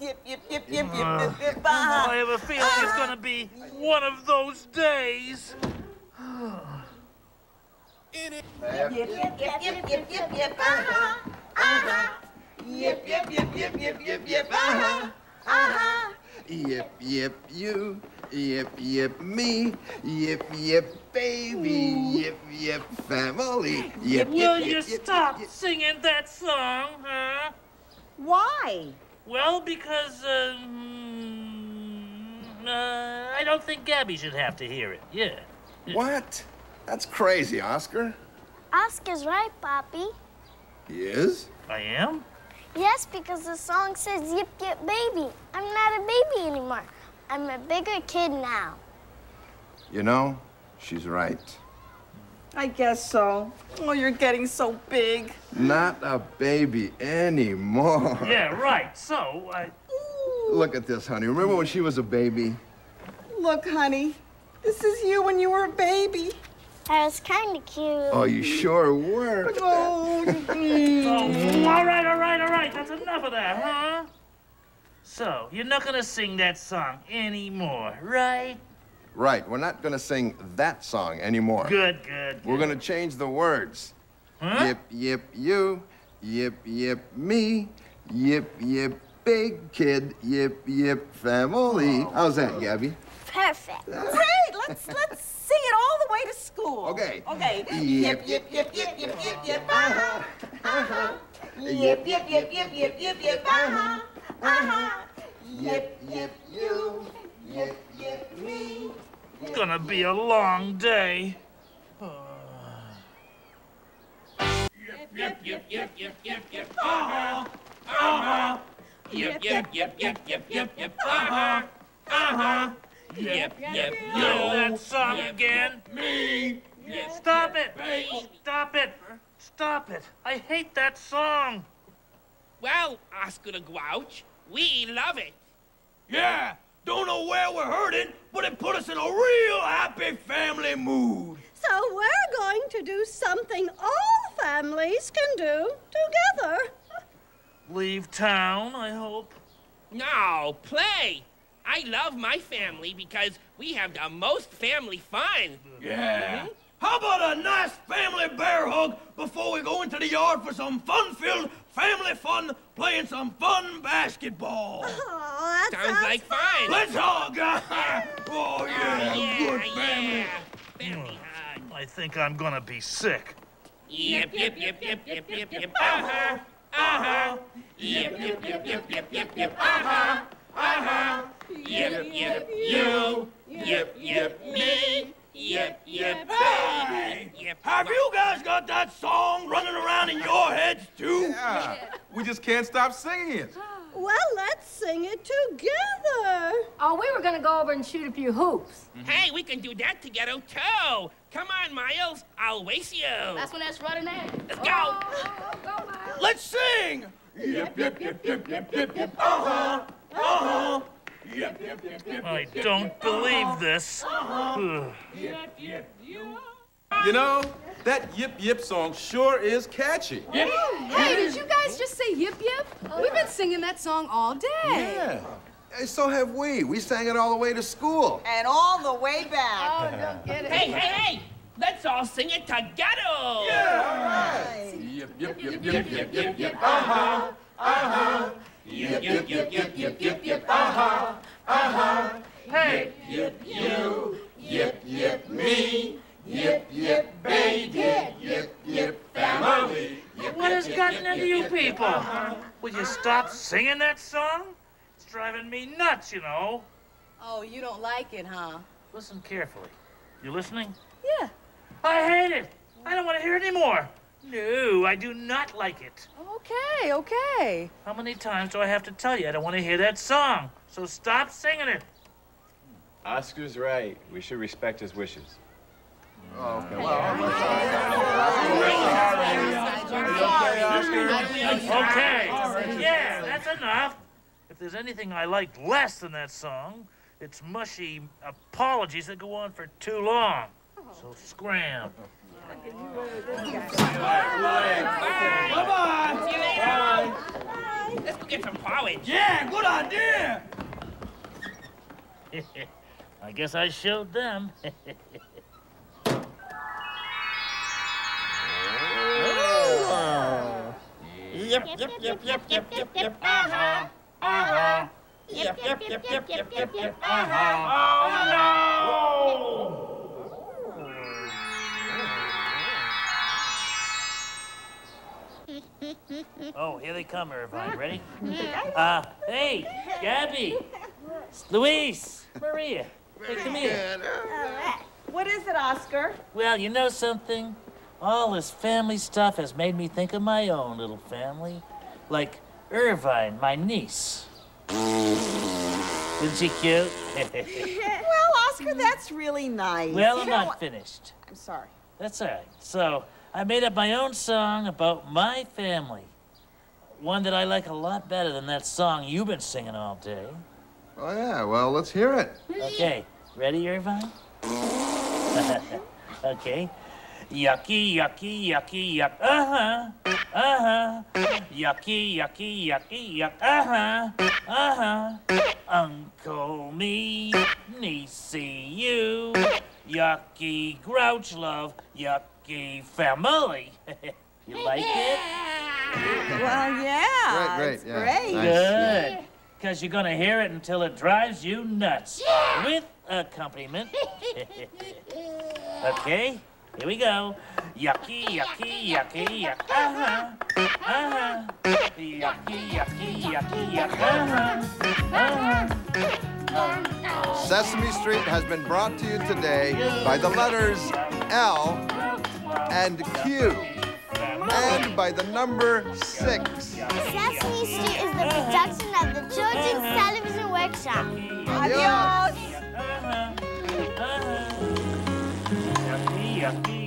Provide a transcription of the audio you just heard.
Yip, yip, yip, yip, yip, Uh, yip, yip, ah. I have a feeling it's gonna be one of those days. Yip, yip, yip, yip, yip, yip, yip, yip, uh-huh, uh-huh. Yip, yip, yip, yip, yip, yip, yip, uh-huh, uh-huh. Yip, yip, you. Yip, yip, me. Yip, yip, baby. Yip, yip, family. Yip, Will yip, you yip, yip, stop yip. singing that song, huh? Why? Well, because, uh, mm, uh, I don't think Gabi should have to hear it. Yeah. What? That's crazy, Oscar. Oscar's right, Papi. He is? I am? Yes, because the song says yip yip baby. I'm not a baby anymore. I'm a bigger kid now. You know, she's right. I guess so. Oh, you're getting so big. Not a baby anymore. Yeah, right. So, I. Look at this, honey. Remember when she was a baby? Look, honey, this is you when you were a baby. That was kind of cute. Oh, you sure were. Oh. Oh, all right, all right, all right. That's enough of that, huh? So, you're not gonna sing that song anymore, right? Right, we're not gonna sing that song anymore. Good, good. We're gonna change the words. Huh? Yip, yip, you. Yip, yip, me. Yip, yip, big kid. Yip, yip, family. How's that, Gabi? Perfect. Great. Let's let's sing it all the way to school. Okay. Okay. Yip, Yip, yip, yip, yip, yip, yip, yip. Uh-huh. Uh-huh. Yip, yip, yip, yip, yip, yip, yip. Uh-huh. Uh-huh. Yip, yip, you. Yip, yip, me. It's gonna be a long day. Yip, yip, yip, yip, yip, yip, uh-huh, uh-huh. Yip, yip, yip, yip, yip, yip, yip, uh-huh, uh-huh. Yip, yip, You know yo. that song again? Me. Yip, Stop it! baby. Stop it! Stop it! I hate that song. Well, Oscar the Grouch, we love it. Yeah, don't know where we're hurting, but it put us in a real happy family mood. So we're going to do something all families can do together. Leave town, I hope. No, play. I love my family because we have the most family fun. Yeah. Mm-hmm. How about a nice family bear hug before we go into the yard for some fun-filled family fun, playing some fun basketball? Oh, that Sounds like fun. Let's hug! oh yeah, yeah, good family. yeah. Family hug. I think I'm gonna be sick. Yip, yip, yip, yip, yip, yip, yip, uh-huh, uh-huh. Yip, yip, yip, yip, yip, yip, yip, uh-huh, uh-huh. Yip, yip, you. Yip, yip, me. Yip, yip, baby. Yip, Have you guys got that song running around in your heads too? Yeah. We just can't stop singing it. Well, let's sing it together. Oh, we were gonna go over and shoot a few hoops. Hey, we can do that together too. Come on, Miles. I'll race you. That's when that's running at. Let's go. Oh, go, Miles. Let's sing! Yip, yip, yip, yip, yip, yip, yip, uh-huh, uh-huh. Yip, yip, yip, yip, I yip, yip, don't believe uh-huh. this. Ugh. Yip, yip, you. You know, that Yip Yip song sure is catchy. Hey, did you guys just say yip yip? We've been singing that song all day. Yeah. Hey, So have we. We sang it all the way to school. And all the way back. Oh, don't get it. Hey, hey, hey. Let's all sing it together. Yeah! All right. Yip Yip Yip Yip Yip Yip Yip. Uh-huh. Uh-huh. Yip Yip Yip Yip Yip Yip Yip. Uh-huh. Uh-huh. Hey, Yip you. Yip Yip me. Yip Yip baby. Yip Yip family. Yip what has yip, gotten yip, into yip, you yip, people? uh-huh. Will you stop singing that song? It's driving me nuts, you know. Oh, you don't like it, huh? Listen carefully. You listening? Yeah. I hate it. I don't want to hear it anymore. No, I do not like it. Okay, okay. How many times do I have to tell you I don't want to hear that song? So stop singing it. Oscar's right. We should respect his wishes. Oh, okay. Okay. Yeah, that's enough. If there's anything I like less than that song, it's mushy apologies that go on for too long. So scram. Bye-bye. See you later. Let's go get some porridge. Yeah, good idea. I guess I showed them. Yep, yep, yep, yep, yep, yep, yep. Uh-huh. Uh-huh. Yep, yep, yep, yep, yep, yep, yep. Uh-huh. oh, here they come, Irvine. Ready? Uh, hey, Gabi, Luis, Maria. Hey, come here. What is it, Oscar? Well, you know something? All this family stuff has made me think of my own little family. Like Irvine, my niece. Isn't she cute? well, Oscar, that's really nice. well, You I'm know, not finished. I'm sorry. That's all right. So, I made up my own song about my family. One that I like a lot better than that song you've been singing all day. Oh, yeah, well, let's hear it. Okay, ready, Irvine? okay. Yucky, yucky, yucky, yuck. Uh huh. Uh huh. Yucky, yucky, yucky, yuck. Uh huh. Uh huh. Uncle me, niecey you. Yucky grouch love, yucky family. you like it? Well, yeah. Great, great, it's yeah. great. Nice. Good. Because you're going to hear it until it drives you nuts. With accompaniment. okay, here we go. Yucky, yucky, yucky, yuck. Uh-huh. Uh-huh. Yucky, yucky, yucky, yuck. Uh-huh. Uh-huh. Sesame Street has been brought to you today by the letters L and Q and by the number six. Sesame Street is the production of the Children's Television Workshop. Adios.